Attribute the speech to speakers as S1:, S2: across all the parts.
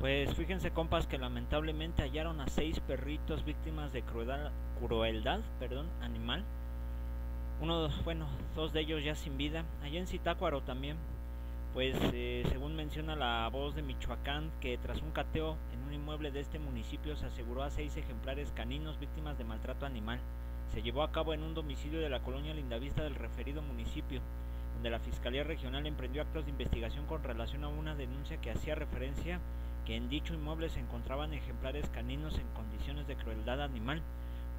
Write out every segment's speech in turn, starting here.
S1: Pues fíjense compas que lamentablemente hallaron a seis perritos víctimas de crueldad, crueldad perdón, animal. Uno, bueno, dos de ellos ya sin vida. Allá en Zitácuaro también, pues eh, según menciona la voz de Michoacán, que tras un cateo en un inmueble de este municipio se aseguró a seis ejemplares caninos víctimas de maltrato animal. Se llevó a cabo en un domicilio de la colonia Lindavista del referido municipio, donde la Fiscalía Regional emprendió actos de investigación con relación a una denuncia que hacía referencia que en dicho inmueble se encontraban ejemplares caninos en condiciones de crueldad animal,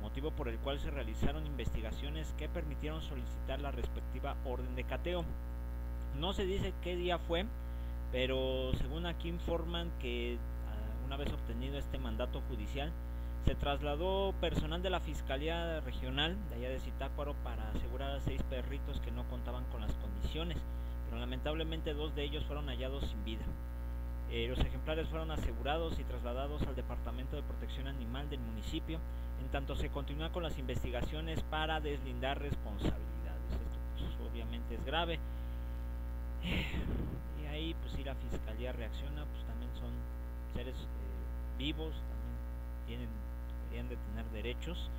S1: motivo por el cual se realizaron investigaciones que permitieron solicitar la respectiva orden de cateo. No se dice qué día fue, pero según aquí informan que ah, una vez obtenido este mandato judicial, se trasladó personal de la Fiscalía Regional de allá de Zitácuaro para asegurar a seis perritos que no contaban con las condiciones, pero lamentablemente dos de ellos fueron hallados sin vida. Eh, los ejemplares fueron asegurados y trasladados al Departamento de Protección Animal del municipio, en tanto se continúa con las investigaciones para deslindar responsabilidades. Esto pues, obviamente es grave. Y ahí, pues si la fiscalía reacciona, pues también son seres eh, vivos, también tienen, deberían de tener derechos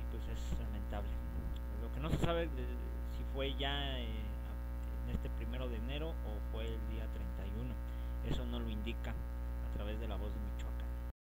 S1: y pues es lamentable. Lo que no se sabe si fue ya eh, en este primero de enero o fue el día 31, eso no lo indica a través de la voz de Michoacán.